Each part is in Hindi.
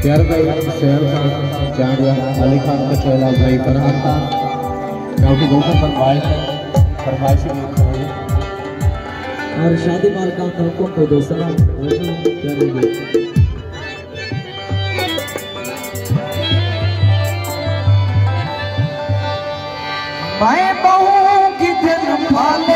प्यार भाई सैर खान चांडिया अली खान का चौला भाई फरहान खान क्योंकि दोनों फरमाइश फरमाइश और शादी माल का तोकों को दो सलाम करेंगे बाएँ Valeu!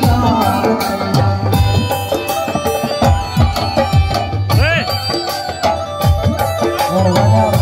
Thank you.